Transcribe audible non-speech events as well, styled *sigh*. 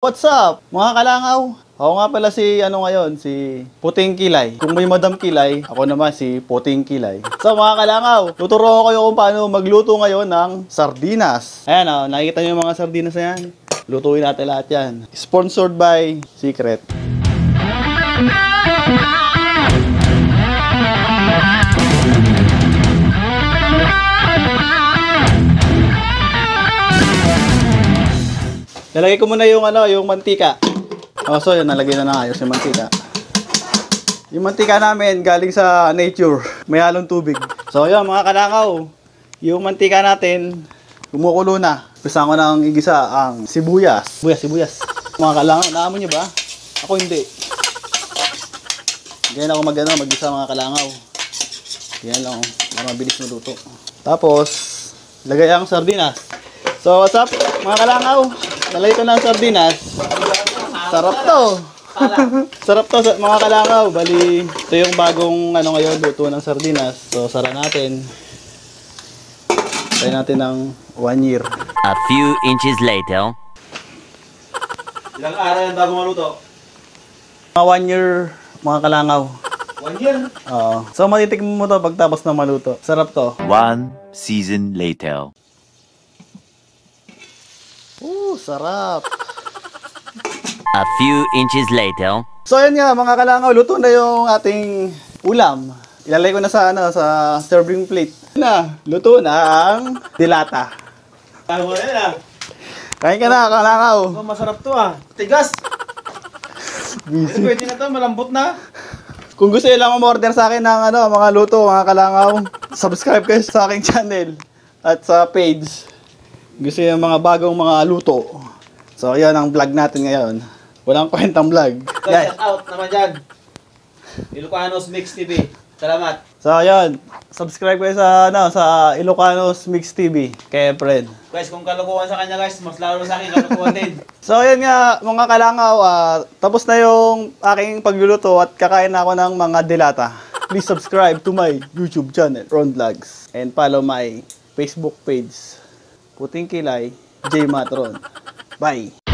What's up, mga kalangaw? Ako nga pala si ano ngayon, si Puting Kilay. Kung may Madam Kilay, ako naman si Puting Kilay. So mga kalangaw, tuturo ko kayo kung paano magluto ngayon ng sardinas. Ayan o, nakikita niyo yung mga sardinas na yan. Lutuin natin lahat yan. Sponsored by Secret. Nalagay ko muna yung ano, yung mantika. Oh, so yun, nalagay na na ayos yung mantika. Yung mantika namin galing sa nature, may halong tubig. So yun, mga kalangaw, yung mantika natin, kumukulo na. Pisa ko nang igisa ang sibuyas. Sibuyas, sibuyas. Mga kalangaw, naamoy niyo ba? Ako hindi. Ganyan ako mag ano, mag-isa mga kalangaw. Ganyan lang, para mabilis maluto. Tapos, lagay ang sardinas. So, what's up, mga kalangaw? Nalagay ko na ang sardinas. Sarap to. Sarap to sa mga kalangaw. Bali, ito yung bagong ano ngayon, luto ng sardinas. So, sara natin. Try natin ng one year. A few inches later. Ilang araw yan bago maluto? Mga one year, mga kalangaw. One year. Oo. So, matitikman mo to pagtapos na maluto. Sarap to. One season later. Sarap. A few inches later. So ayun nga mga kalangaw, luto na yung ating ulam. Ilalagay ko na sa ano sa serving plate. Na, luto na ang dilata. Tago na. Kain ka na kalangaw. Oh, masarap to ah. Tigas. Busy. pwede na to, malambot na. Kung gusto niyo lang umorder sa akin ng ano, mga luto, mga kalangaw, subscribe kayo sa aking channel at sa page. Gusto niyo ng mga bagong mga luto. So, yan ang vlog natin ngayon. Walang kwentang vlog. So, *laughs* shout out naman dyan. Ilocanos Mix TV. Salamat. so yan, subscribe kayo sa ano, sa Ilocanos Mix TV kay Fred. Guys, kung kalukuhan sa kanya guys, mas lalo sa akin kalukuhan din. *laughs* So, yun nga, mga kalangaw, ah, tapos na yung aking pagluluto at kakain ako ng mga dilata. Please subscribe to my YouTube channel, Ron Vlogs, and follow my Facebook page, Puting Kilay, J Matron. Bye!